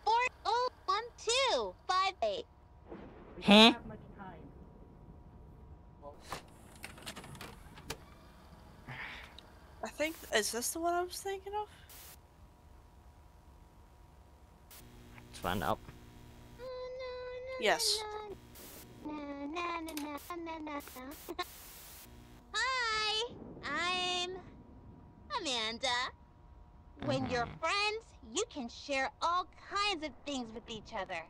Speaker 3: Four oh one two five eight.
Speaker 1: Huh?
Speaker 2: I think is this the one I was thinking of?
Speaker 1: Let's find out.
Speaker 2: Yes.
Speaker 3: Hi, I'm Amanda. When you're mm-hmm. friends, you can share all kinds of things with each other.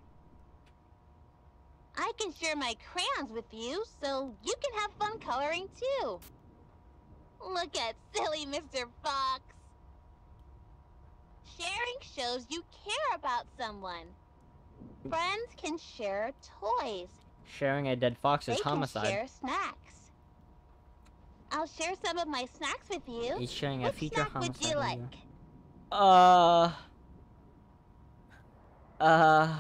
Speaker 3: I can share my crayons with you, so you can have fun coloring too. Look at silly Mr. Fox. Sharing shows you care about someone. Friends can share toys.
Speaker 1: Sharing a dead fox
Speaker 3: They
Speaker 1: is
Speaker 3: can
Speaker 1: homicide.
Speaker 3: share snacks. I'll share some of my snacks with you.
Speaker 1: He's sharing a
Speaker 3: What
Speaker 1: future
Speaker 3: snack
Speaker 1: homicide.
Speaker 3: would you like?
Speaker 1: Uh. Uh.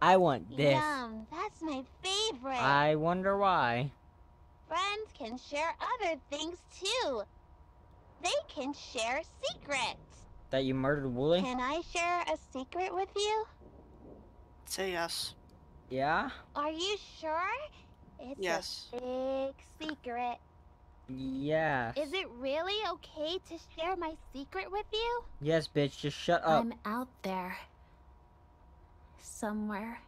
Speaker 1: I want this.
Speaker 3: Yum, that's my favorite.
Speaker 1: I wonder why.
Speaker 3: Friends can share other things too. They can share secrets.
Speaker 1: That you murdered Wooly?
Speaker 3: Can I share a secret with you?
Speaker 2: Say yes.
Speaker 1: Yeah?
Speaker 3: Are you sure? It's
Speaker 2: Yes.
Speaker 3: a big secret.
Speaker 1: Yeah.
Speaker 3: Is it really okay to share my secret with you?
Speaker 1: Yes, bitch, just shut up.
Speaker 3: I'm out there. Somewhere.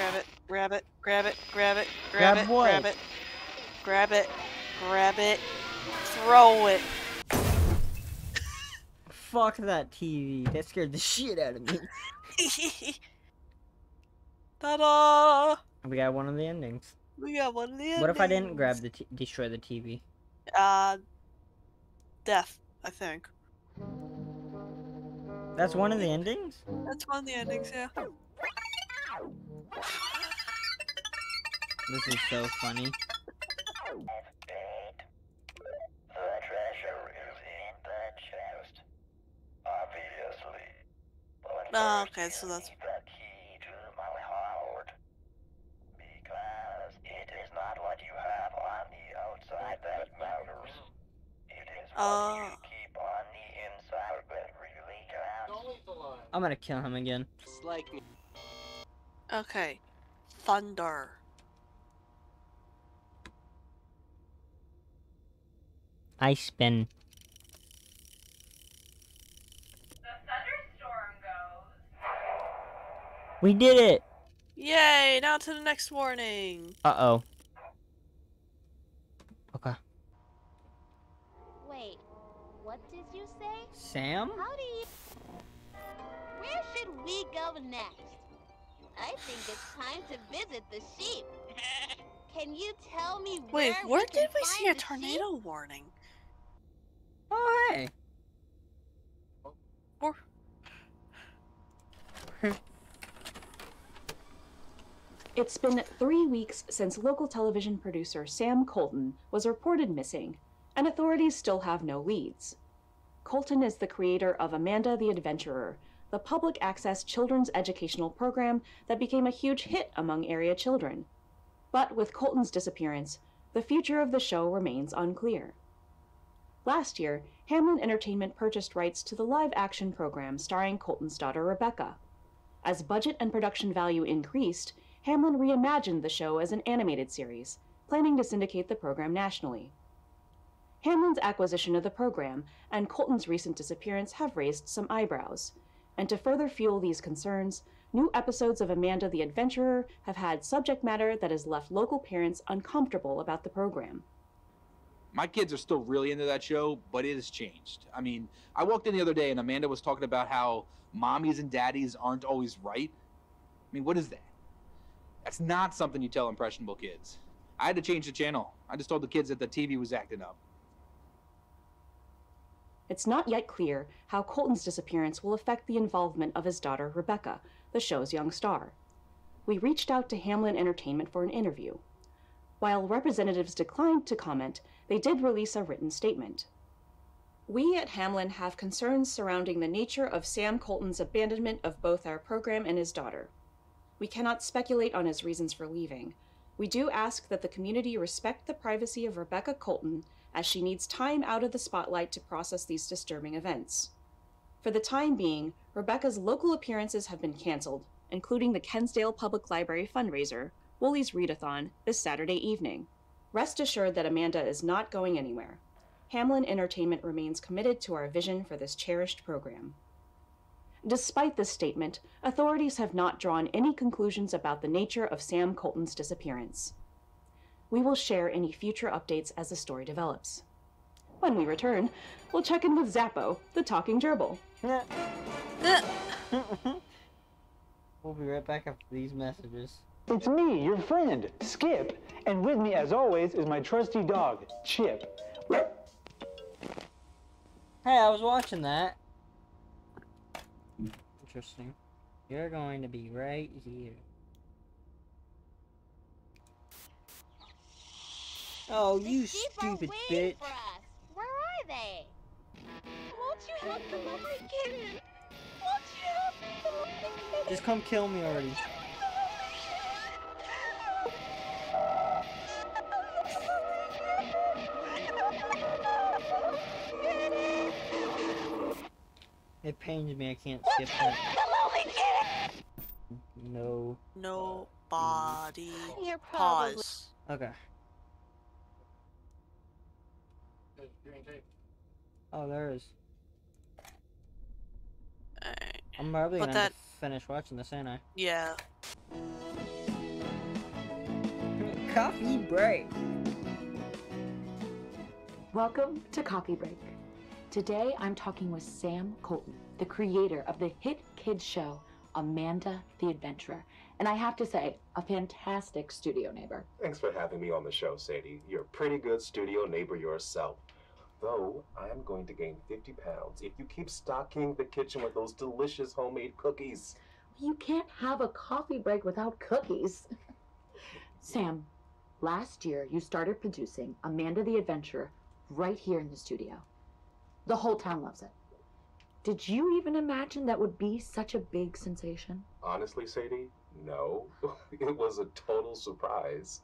Speaker 2: Grab it, grab it, grab it, grab it,
Speaker 1: Grab
Speaker 2: grab, it,
Speaker 1: what?
Speaker 2: grab it, grab it, grab it, throw it.
Speaker 1: Fuck that TV. That scared the shit out of me.
Speaker 2: Ta-da!
Speaker 1: We got one of the endings.
Speaker 2: We got one of the endings.
Speaker 1: What if I didn't grab the t- destroy the TV?
Speaker 2: Uh, death, I think.
Speaker 1: That's one of the endings?
Speaker 2: That's one of the endings, yeah.
Speaker 1: This is so funny.
Speaker 9: Date. The treasure is in the chest. Obviously. But
Speaker 2: Oh, okay, so that's-
Speaker 9: need the key to my heart. Because it is not what you have on the outside that matters. It is what
Speaker 2: Oh.
Speaker 9: you keep on the inside that really counts.
Speaker 1: I'm gonna kill him again.
Speaker 4: Just like me.
Speaker 2: Okay. Thunder.
Speaker 1: I spin. We did it!
Speaker 2: Yay! Now to the next warning.
Speaker 1: Uh oh. Okay.
Speaker 3: Wait, what did you say?
Speaker 1: Sam?
Speaker 3: How do you. Where should we go next? I think it's time to visit the sheep. Can you tell me
Speaker 2: Wait,
Speaker 3: where
Speaker 2: where
Speaker 3: we can
Speaker 2: did we see a
Speaker 3: find the sheep?
Speaker 2: tornado warning?
Speaker 1: Oh, hey.
Speaker 2: Or
Speaker 10: It's been three weeks since local television producer Sam Colton was reported missing, and authorities still have no leads. Colton is the creator of Amanda the Adventurer, the public access children's educational program that became a huge hit among area children. But with Colton's disappearance, the future of the show remains unclear. Last year, Hamlin Entertainment purchased rights to the live action program starring Colton's daughter Rebecca. As budget and production value increased, Hamlin reimagined the show as an animated series, planning to syndicate the program nationally. Hamlin's acquisition of the program and Colton's recent disappearance have raised some eyebrows, and to further fuel these concerns, new episodes of Amanda the Adventurer have had subject matter that has left local parents uncomfortable about the program.
Speaker 11: My kids are still really into that show, but it has changed. I mean, I walked in the other day and Amanda was talking about how mommies and daddies aren't always right. I mean, what is that? That's not something you tell impressionable kids. I had to change the channel. I just told the kids that the TV was acting up.
Speaker 10: It's not yet clear how Colton's disappearance will affect the involvement of his daughter, Rebecca, the show's young star. We reached out to Hamlin Entertainment for an interview. While representatives declined to comment, they did release a written statement. We at Hamlin have concerns surrounding the nature of Sam Colton's abandonment of both our program and his daughter. We cannot speculate on his reasons for leaving. We do ask that the community respect the privacy of Rebecca Colton as she needs time out of the spotlight to process these disturbing events. For the time being, Rebecca's local appearances have been canceled, including the Kensdale Public Library fundraiser, Wooly's Readathon, this Saturday evening. Rest assured that Amanda is not going anywhere. Hamlin Entertainment remains committed to our vision for this cherished program. Despite this statement, authorities have not drawn any conclusions about the nature of Sam Colton's disappearance. We will share any future updates as the story develops. When we return, we'll check in with Zappo, the talking gerbil.
Speaker 1: We'll be right back after these messages.
Speaker 12: It's me, your friend, Skip. And with me, as always, is my trusty dog, Chip.
Speaker 1: Hey, I was watching that. Interesting. You're going to be right here. Oh, you stupid bitch.
Speaker 3: for us. Where are they? Won't you help the lonely kitten? Won't you help the lonely kitten?
Speaker 1: Just come kill me already. It pains me I can't skip that. No.
Speaker 2: Nobody.
Speaker 3: You're probably-
Speaker 2: Pause.
Speaker 1: Okay. Oh, there is. I'm probably
Speaker 2: But
Speaker 1: gonna
Speaker 2: that-
Speaker 1: have to finish watching this, ain't I?
Speaker 2: Yeah.
Speaker 1: Coffee break.
Speaker 13: Welcome to Coffee Break. Today I'm talking with Sam Colton, the creator of the hit kids show Amanda the Adventurer. And I have to say, a fantastic studio neighbor.
Speaker 14: Thanks for having me on the show, Sadie. You're a pretty good studio neighbor yourself. Though I am going to gain 50 pounds if you keep stocking the kitchen with those delicious homemade cookies.
Speaker 13: You can't have a coffee break without cookies. Sam, last year you started producing Amanda the Adventurer right here in the studio. The whole town loves it. Did you even imagine that would be such a big sensation?
Speaker 14: Honestly, Sadie, no. it was a total surprise.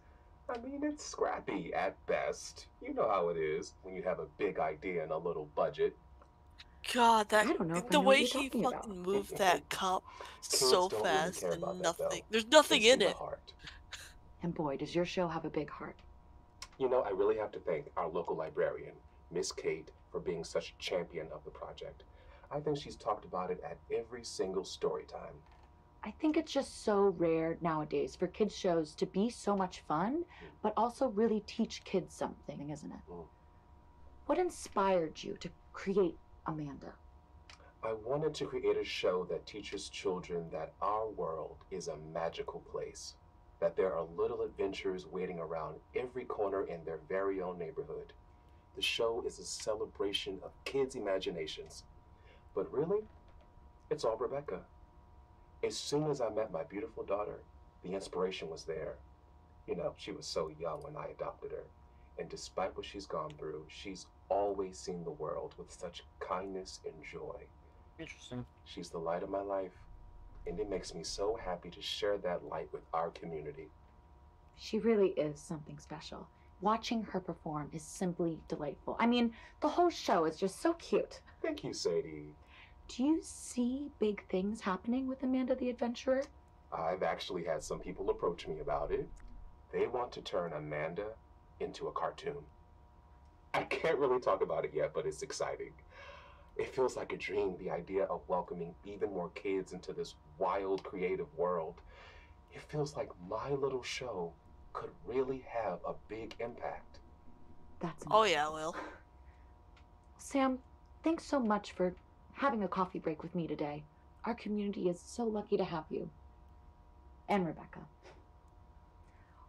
Speaker 14: I mean, it's scrappy at best. You know how it is when you have a big idea and a little budget.
Speaker 2: God, that
Speaker 13: don't know if I
Speaker 2: the
Speaker 13: know
Speaker 2: way he fucking
Speaker 13: about.
Speaker 2: moved that cup so
Speaker 14: don't really
Speaker 2: fast and
Speaker 14: about that,
Speaker 2: nothing. There's nothing
Speaker 14: It's
Speaker 2: in
Speaker 14: the
Speaker 2: it.
Speaker 14: heart.
Speaker 13: And boy, does your show have a big heart.
Speaker 14: You know, I really have to thank our local librarian, Miss Kate, for being such a champion of the project. I think she's talked about it at every single story time.
Speaker 13: I think it's just so rare nowadays for kids shows to be so much fun, but also really teach kids something, isn't it?
Speaker 14: Mm.
Speaker 13: What inspired you to create Amanda?
Speaker 14: I wanted to create a show that teaches children that our world is a magical place, that there are little adventures waiting around every corner in their very own neighborhood. The show is a celebration of kids' imaginations. But really, it's all Rebecca. As soon as I met my beautiful daughter, the inspiration was there. You know, she was so young when I adopted her. And despite what she's gone through, she's always seen the world with such kindness and joy.
Speaker 1: Interesting.
Speaker 14: She's the light of my life, and it makes me so happy to share that light with our community.
Speaker 13: She really is something special. Watching her perform is simply delightful. I mean, the whole show is just so cute.
Speaker 14: Thank you, Sadie.
Speaker 13: Do you see big things happening with Amanda the Adventurer?
Speaker 14: I've actually had some people approach me about it. They want to turn Amanda into a cartoon. I can't really talk about it yet, but it's exciting. It feels like a dream, the idea of welcoming even more kids into this wild, creative world. It feels like my little show could really have a big impact.
Speaker 13: That's
Speaker 2: Oh yeah, Will.
Speaker 13: Sam, thanks so much for having a coffee break with me today. Our community is so lucky to have you. And Rebecca.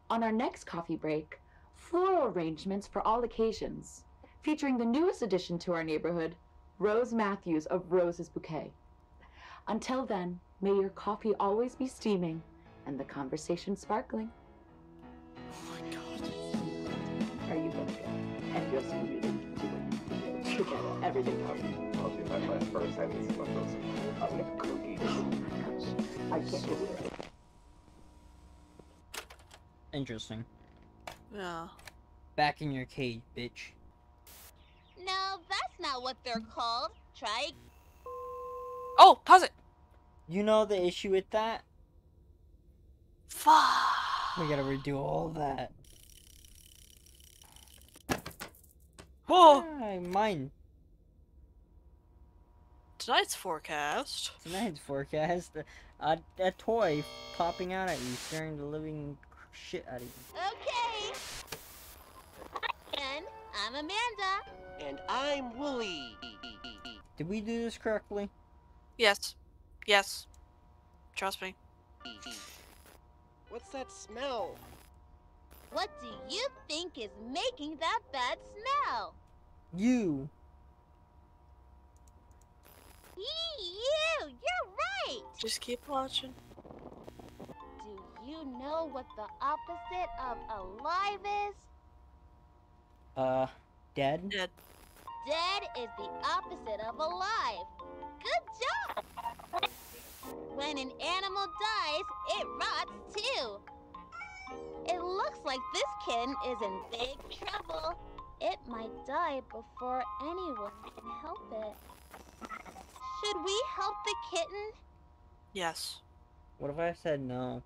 Speaker 13: On our next coffee break, floral arrangements for all occasions, featuring the newest addition to our neighborhood, Rose Matthews of Rose's Bouquet. Until then, may your coffee always be steaming and the conversation sparkling.
Speaker 2: Oh my god.
Speaker 13: Are you going to? And do it together.
Speaker 14: My best first. I need some of those oven cookies.
Speaker 13: I can't believe it.
Speaker 1: Interesting.
Speaker 2: Yeah.
Speaker 1: Back in your cage, bitch.
Speaker 3: No, that's not what they're called. Try.
Speaker 2: Oh, pause it.
Speaker 1: You know the issue with that?
Speaker 2: Fuck.
Speaker 1: We gotta redo all that.
Speaker 2: Whoa.
Speaker 1: Hi, mine.
Speaker 2: Tonight's forecast.
Speaker 1: Tonight's forecast. Uh, a, a toy popping out at you, scaring the living shit out of you.
Speaker 3: Okay. And I'm Amanda.
Speaker 4: And I'm Wooly.
Speaker 1: Did we do this correctly?
Speaker 2: Yes. Yes. Trust me.
Speaker 4: What's that smell?
Speaker 3: What do you think is making that bad smell?
Speaker 1: You.
Speaker 3: Yee, you! You're right!
Speaker 2: Just keep watching.
Speaker 3: Do you know what the opposite of alive is?
Speaker 1: Uh, dead?
Speaker 2: Dead.
Speaker 3: Dead is the opposite of alive. Good job! When an animal dies, it rots too. It looks like this kitten is in big trouble. It might die before anyone can help it. Should we help the kitten?
Speaker 2: Yes.
Speaker 1: What if I said no?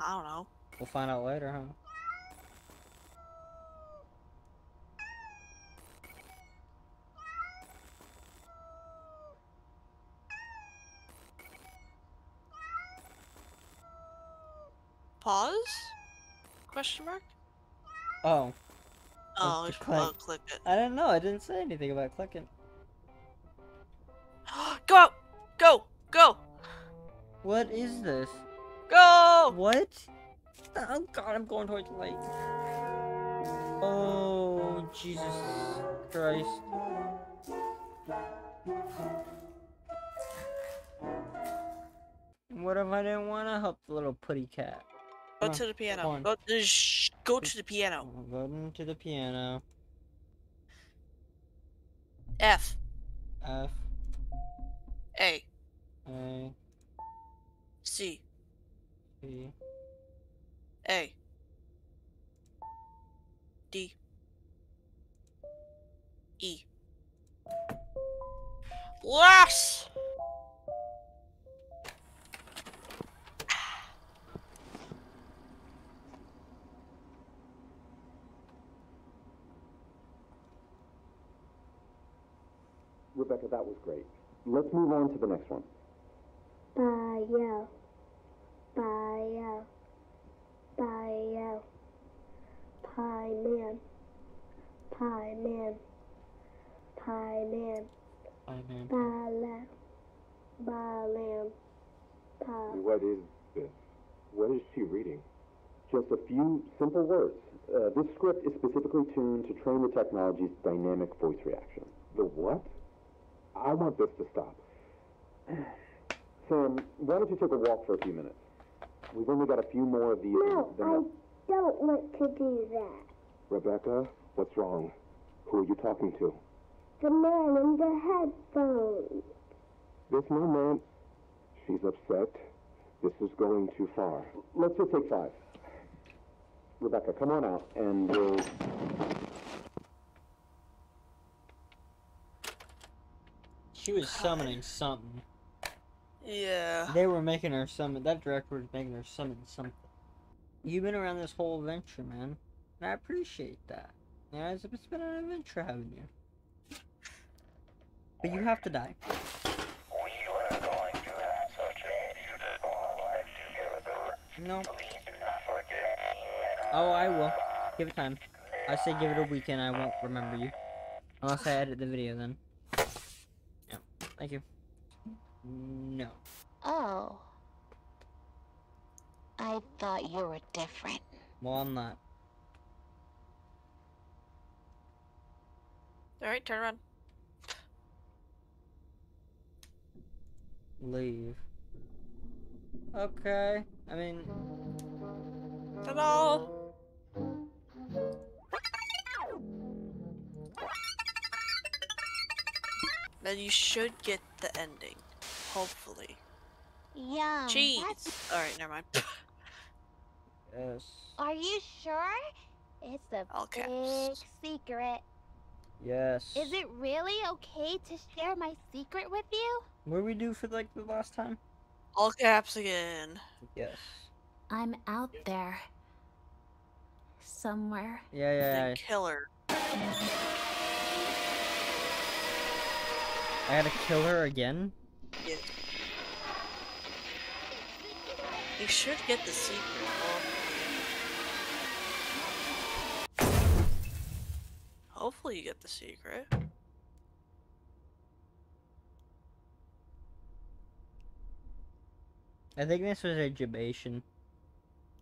Speaker 2: I don't know.
Speaker 1: We'll find out later, huh?
Speaker 2: Pause? Question mark?
Speaker 1: Oh.
Speaker 2: Oh,
Speaker 1: to
Speaker 2: if-
Speaker 1: click.
Speaker 2: click it.
Speaker 1: I don't know. I didn't say anything about clicking.
Speaker 2: Go out! Go! Go!
Speaker 1: What is this?
Speaker 2: Go!
Speaker 1: What? Oh god, I'm going towards the light. Oh, Jesus Christ. What if I didn't want to help the little putty cat?
Speaker 2: Go to the piano. Go, go to the piano.
Speaker 1: Go to the piano.
Speaker 2: F.
Speaker 1: F,
Speaker 2: A.
Speaker 1: A,
Speaker 2: C.
Speaker 1: C,
Speaker 2: A. D. E. Yes!
Speaker 14: Rebecca, that was great. Let's move on to the next one.
Speaker 15: Bio. Bio. Bio. Pie man. Pie man. Pie man.
Speaker 1: I man.
Speaker 15: Bala. Balam. Pie.
Speaker 14: What is this? What is she reading? Just a few simple words. Uh, this script is specifically tuned to train the technology's dynamic voice reaction. The what? I want this to stop. Sam, why don't you take a walk for a few minutes? We've only got a few more of these.
Speaker 15: No, I don't want to do that.
Speaker 14: Rebecca, what's wrong? Who are you talking to?
Speaker 15: The man in the headphones.
Speaker 14: This no man. She's upset. This is going too far. Let's just take five. Rebecca, come on out, and we'll.
Speaker 1: She was summoning something.
Speaker 2: Yeah.
Speaker 1: They were making her summon. That director was making her summon something. You've been around this whole adventure, man. And I appreciate that. Yeah, it's, it's been an adventure having you. But you have to die. No. Oh, I will. Give it time. I say give it a weekend, I won't remember you. Unless I edit the video then. Yeah. Thank you. No.
Speaker 3: Oh. I thought you were different.
Speaker 1: Well, I'm not.
Speaker 2: Alright, turn around.
Speaker 1: Leave. Okay. I mean,
Speaker 2: Ta-da! Then you should get the ending. Hopefully.
Speaker 3: Yeah.
Speaker 2: Cheese. All right, never mind.
Speaker 1: Yes.
Speaker 3: Are you sure? It's a
Speaker 2: All
Speaker 3: big
Speaker 2: caps.
Speaker 3: secret.
Speaker 1: Yes.
Speaker 3: Is it really okay to share my secret with you?
Speaker 1: What did we do for like the last time?
Speaker 2: All caps again.
Speaker 1: Yes.
Speaker 3: I'm out there. Somewhere.
Speaker 1: Yeah, yeah.
Speaker 2: Then
Speaker 1: yeah.
Speaker 2: killer.
Speaker 1: I gotta kill her again.
Speaker 2: Yeah. You should get the secret. Hopefully. Hopefully you get the secret.
Speaker 1: I think this was a jibation.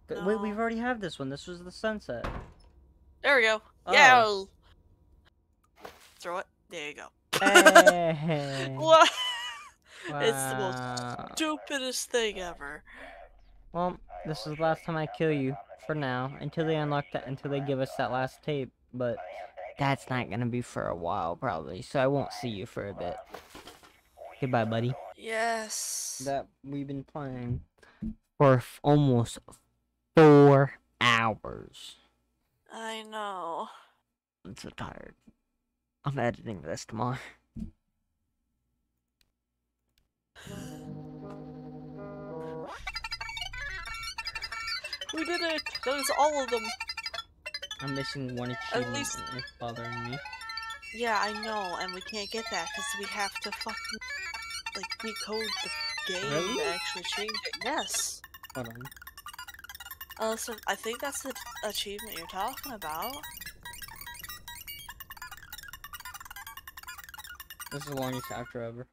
Speaker 1: Th- Wait, we've already had this one. This was the sunset.
Speaker 2: There we go.
Speaker 1: Oh.
Speaker 2: Yeah. Throw it. There you go.
Speaker 1: Hey.
Speaker 2: what? It's the most stupidest thing ever.
Speaker 1: Well, this is the last time I kill you for now until they unlock that until they give us that last tape, but that's not gonna be for a while probably, so I won't see you for a bit. Goodbye, buddy.
Speaker 2: Yes.
Speaker 1: That we've been playing for f- almost four hours.
Speaker 2: I know.
Speaker 1: I'm so tired. I'm editing this tomorrow.
Speaker 2: We did it. That was all of them.
Speaker 1: I'm missing one achievement
Speaker 2: least-
Speaker 1: it's bothering me.
Speaker 2: Yeah, I know, and we can't get that because we have to fucking like decode the game
Speaker 1: Really?
Speaker 2: to actually change it. Yes.
Speaker 1: Hold on.
Speaker 2: Uh, so I think that's the achievement you're talking about.
Speaker 1: This is the longest outro ever.